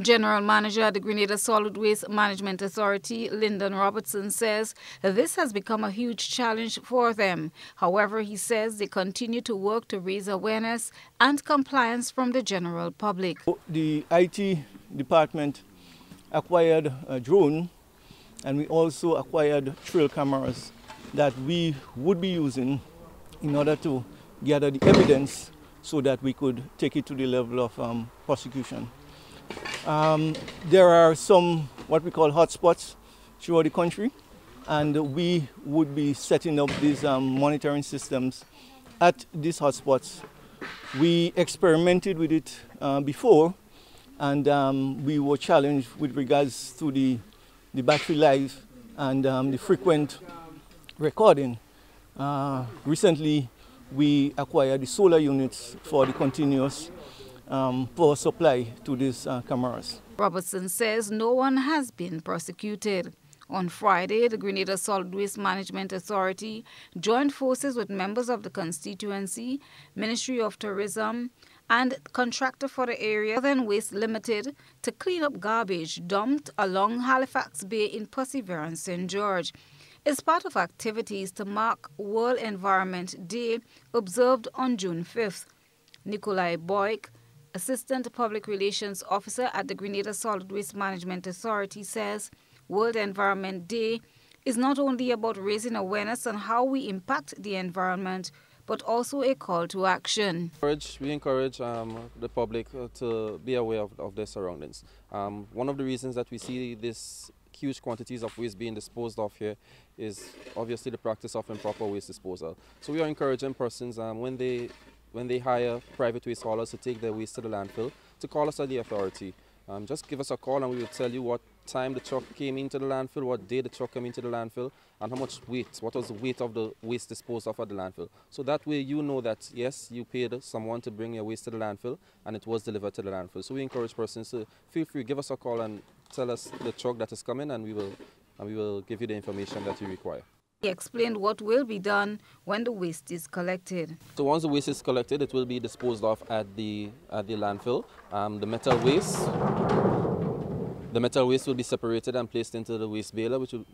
General Manager at the Grenada Solid Waste Management Authority, Lyndon Robertson, says this has become a huge challenge for them. However, he says they continue to work to raise awareness and compliance from the general public. The IT department acquired a drone and we also acquired trail cameras that we would be using in order to gather the evidence so that we could take it to the level of um, prosecution. Um, there are some what we call hotspots throughout the country, and we would be setting up these um, monitoring systems at these hotspots. We experimented with it uh, before, and um, we were challenged with regards to the, the battery life and um, the frequent recording. Uh, recently, we acquired the solar units for the continuous um, supply to these uh, cameras. Robertson says no one has been prosecuted. On Friday, the Grenada Solid Waste Management Authority joined forces with members of the constituency, Ministry of Tourism, and contractor for the area, Southern Waste Limited, to clean up garbage dumped along Halifax Bay in Perseverance, St. George. It's part of activities to mark World Environment Day observed on June 5th. Nikolai Boyk, Assistant Public Relations Officer at the Grenada Solid Waste Management Authority says World Environment Day is not only about raising awareness on how we impact the environment, but also a call to action. We encourage um, the public uh, to be aware of, of their surroundings. Um, one of the reasons that we see this huge quantities of waste being disposed of here is obviously the practice of improper waste disposal. So we are encouraging persons um, when they when they hire private waste haulers to take their waste to the landfill to call us at the authority. Um, just give us a call and we will tell you what time the truck came into the landfill, what day the truck came into the landfill, and how much weight, what was the weight of the waste disposed of at the landfill. So that way you know that, yes, you paid someone to bring your waste to the landfill and it was delivered to the landfill. So we encourage persons to feel free, give us a call and tell us the truck that is coming and we will, and we will give you the information that you require. He explained what will be done when the waste is collected. So once the waste is collected, it will be disposed of at the at the landfill. Um, the metal waste, the metal waste will be separated and placed into the waste baler, which will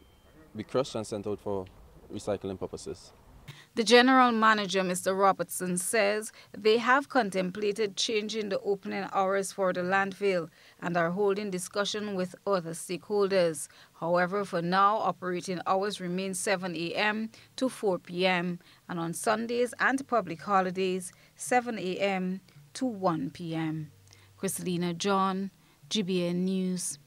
be crushed and sent out for recycling purposes. The general manager, Mr. Robertson, says they have contemplated changing the opening hours for the landfill and are holding discussion with other stakeholders. However, for now, operating hours remain 7 a.m. to 4 p.m. and on Sundays and public holidays, 7 a.m. to 1 p.m. Christina John, GBN News.